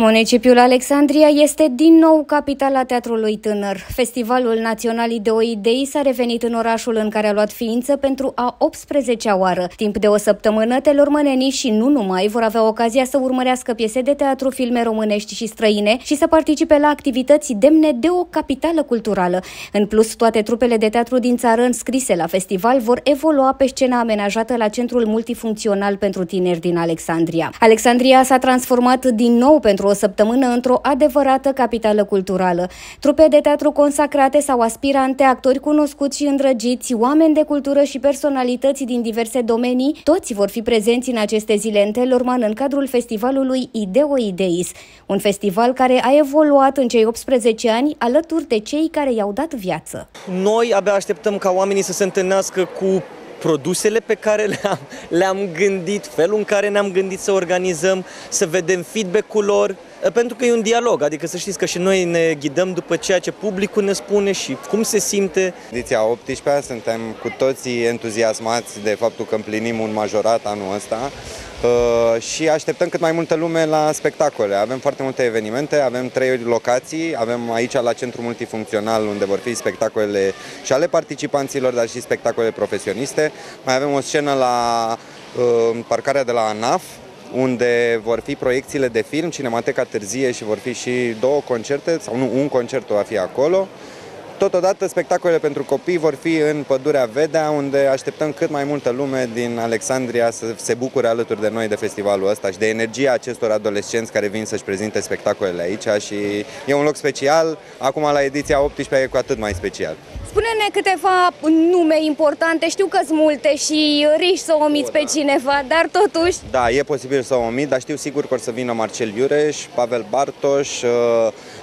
Municipiul Alexandria este din nou capitala teatrului tânăr. Festivalul Național Ideoidei s-a revenit în orașul în care a luat ființă pentru a 18-a oară. Timp de o săptămână, telormănenii și nu numai vor avea ocazia să urmărească piese de teatru, filme românești și străine și să participe la activități demne de o capitală culturală. În plus, toate trupele de teatru din țară înscrise la festival vor evolua pe scena amenajată la Centrul Multifuncțional pentru Tineri din Alexandria. Alexandria s-a transformat din nou pentru o săptămână într-o adevărată capitală culturală. Trupe de teatru consacrate sau aspirante, actori cunoscuți și îndrăgiți, oameni de cultură și personalități din diverse domenii, toți vor fi prezenți în aceste zile în Telorman în cadrul festivalului Ideo Ideis, un festival care a evoluat în cei 18 ani alături de cei care i-au dat viață. Noi abia așteptăm ca oamenii să se întâlnească cu produsele pe care le-am, le-am gândit, felul în care ne-am gândit să organizăm, să vedem feedback-ul lor, pentru că e un dialog, adică să știți că și noi ne ghidăm după ceea ce publicul ne spune și cum se simte. Ediția 18 suntem cu toții entuziasmați de faptul că împlinim un majorat anul ăsta uh, și așteptăm cât mai multă lume la spectacole. Avem foarte multe evenimente, avem trei locații, avem aici la Centrul Multifuncțional unde vor fi spectacolele și ale participanților, dar și spectacole profesioniste. Mai avem o scenă la uh, parcarea de la ANAF, unde vor fi proiecțiile de film, Cinemateca Târzie și vor fi și două concerte, sau nu, un concert va fi acolo. Totodată, spectacolele pentru copii vor fi în Pădurea Vedea, unde așteptăm cât mai multă lume din Alexandria să se bucure alături de noi de festivalul ăsta și de energia acestor adolescenți care vin să-și prezinte spectacolele aici și e un loc special. Acum, la ediția 18 e cu atât mai special. Spune-ne câteva nume importante, știu că sunt multe și riști să omiți pe cineva, dar totuși... Da, e posibil să omit, dar știu sigur că o să vină Marcel Iureș, Pavel Bartoș, uh,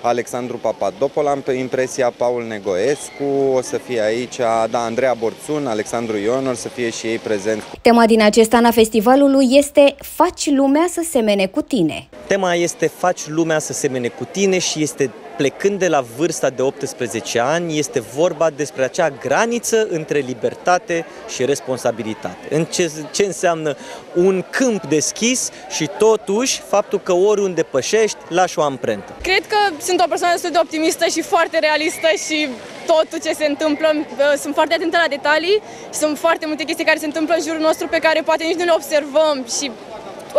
Alexandru Papadopol, am pe impresia Paul Negoescu, o să fie aici, da, Andreea Borțun, Alexandru Ion, o să fie și ei prezenți. Tema din acest an a festivalului este Faci lumea să semene cu tine. Tema este Faci lumea să semene cu tine și este plecând de la vârsta de 18 ani, este vorba despre acea graniță între libertate și responsabilitate. În ce, ce înseamnă un câmp deschis și totuși faptul că oriunde pășești, lași o amprentă. Cred că sunt o persoană destul de optimistă și foarte realistă și totul ce se întâmplă, sunt foarte atentă la detalii și sunt foarte multe chestii care se întâmplă în jurul nostru pe care poate nici nu le observăm și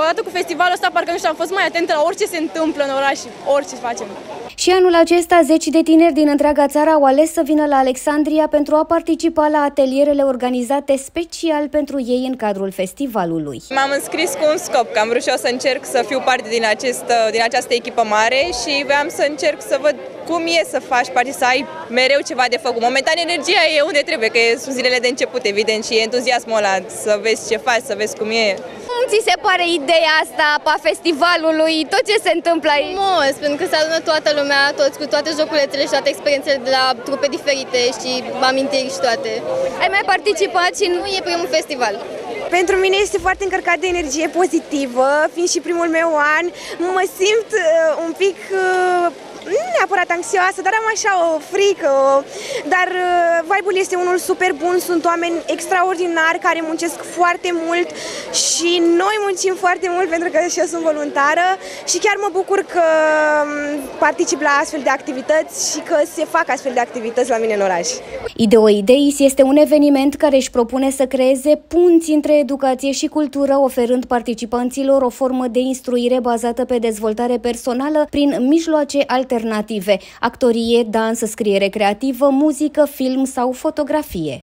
odată cu festivalul ăsta parcă nu știu, am fost mai atentă la orice se întâmplă în oraș, orice facem. Și anul acesta, zeci de tineri din întreaga țară au ales să vină la Alexandria pentru a participa la atelierele organizate special pentru ei în cadrul festivalului. M-am înscris cu un scop, că am vrut și eu să încerc să fiu parte din, acest, din această echipă mare și vreau să încerc să văd cum e să faci parte, să ai mereu ceva de făcut. Momentan energia e unde trebuie, că sunt zilele de început, evident, și entuziasmul ăla, să vezi ce faci, să vezi cum e. Cum ți se pare ideea asta a festivalului, tot ce se întâmplă aici? Frumos, pentru că se adună toată lumea, toți cu toate joculețele și toate experiențele de la trupe diferite și amintiri și toate. Ai mai participat și nu e primul festival. Pentru mine este foarte încărcat de energie pozitivă, fiind și primul meu an. Mă simt uh, un pic uh, nu neapărat anxioasă, dar am așa o frică. Dar uh, vibe-ul este unul super bun, sunt oameni extraordinari care muncesc foarte mult și noi muncim foarte mult pentru că și eu sunt voluntară și chiar mă bucur că um, particip la astfel de activități și că se fac astfel de activități la mine în oraș. Ideo Ideis este un eveniment care își propune să creeze punți între educație și cultură, oferând participanților o formă de instruire bazată pe dezvoltare personală prin mijloace alternative alternative, actorie, dans, scriere creativă, muzică, film sau fotografie.